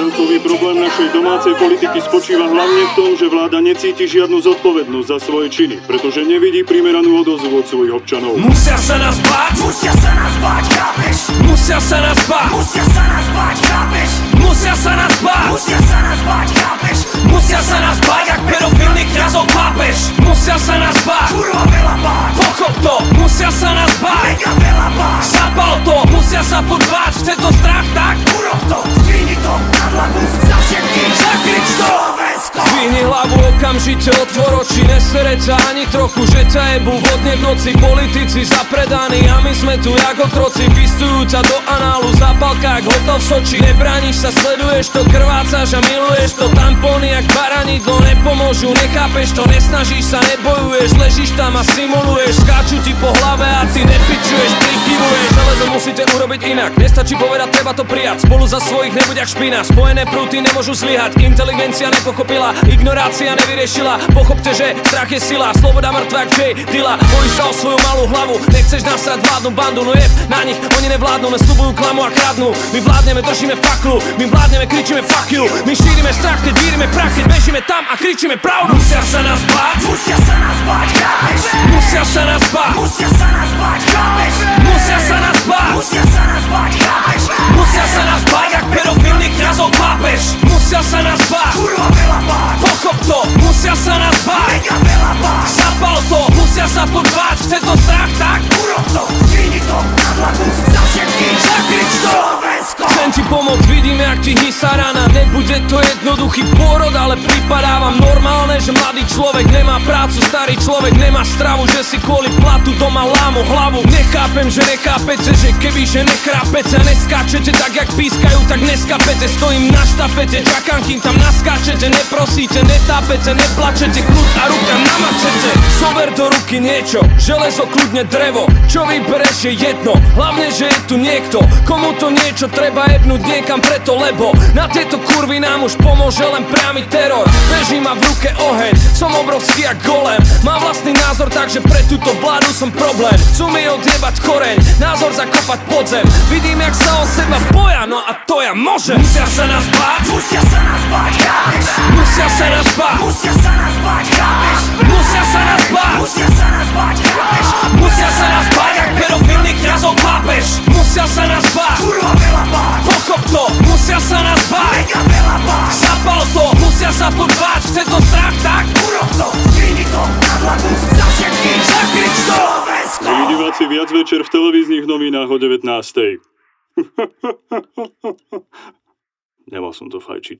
Celkový problém našej domácej politiky spočíva hlavne v tom, že vláda necíti žiadnu zodpovednosť za svoje činy, pretože nevidí primeranú odozvu od svojich občanov. Musia sa nás báť, musia sa nás báť, chápeš? Musia sa nás báť, musia sa nás báť, chápeš? Musia sa nás báť, musia sa nás báť, chápeš? Musia sa nás báť, ak pedofilných kňazov chápeš? Musia sa nás báť, kurva veľa báť, pochop to, musia sa nás báť, mega veľa báť, zapal to, musia sa furt okamžite, otvor oči, ani trochu, že ťa jebu vodne v noci, politici zapredaní a my sme tu jak otroci, vystujúca do análu, zapalkách, hotov v Soči, nebrániš sa, sleduješ to, krvácaš a miluješ to, tampóny jak baranidlo, nepomôžu, nechápeš to, nesnažíš sa, nebojuješ, ležíš tam a simuluješ, skáču ti po hlave a ty nepičuješ, prikyvuješ, železo musíte urobiť inak, nestačí povedať, treba to prijať, spolu za svojich nebuď jak špina, spojené prúty nemôžu zlyhať, inteligencia nepochopila, ignorácia nevyriešila, pochopte, že strach je sila, sloboda mŕtva jak Jay Dilla, bojíš sa o svoju malú hlavu, nechceš nasrať vládnu bandu, no je na nich, oni nevládnu, len slubujú klamu a kradnú, my vládneme, držíme faklu, my vládneme, kričíme fuck you, my šírime strach, keď vírime prach, keď bežíme tam a kričíme pravdu. Musia sa nás báť, musia sa nás báť, chápeš? Musia sa nás báť, musia sa nás báť, chápeš? Musia sa Slovensko! Chcem ti pomôcť, vidím, jak ti hýsa rana Nebude to jednoduchý pôrod, ale pripadá vám normálne, že mladý človek nemá prácu, starý človek nemá stravu, že si kvôli platu doma lámu hlavu. Nechápem, že nechápete, že keby že nechrápete a neskáčete tak, jak pískajú, tak neskapete. Stojím na štafete, čakám, kým tam naskáčete, neprosíte, netápete, neplačete, kľud a ruka. Ruky niečo, železo, kľudne drevo, čo vybereš je jedno, hlavne, že je tu niekto, komu to niečo treba jebnúť niekam preto, lebo na tieto kurvy nám už pomôže len priamy teror. Beží ma v ruke oheň, som obrovský jak golem, mám vlastný názor, takže pre túto vládu som problém. Chcú mi odjebať koreň, názor zakopať podzem, vidím, jak sa o seba boja, no a to ja môžem. Musia sa nás báť, musia sa nás báť? Musia sa nás báť, musia sa nás báť, zapal to, musia sa báť, chce to strach, tak urob to, zvini to, na hlavu, za všetkých, zakrič to, Slovensko! Si viac večer v televíznych novinách o 19. Nemal som to fajčiť.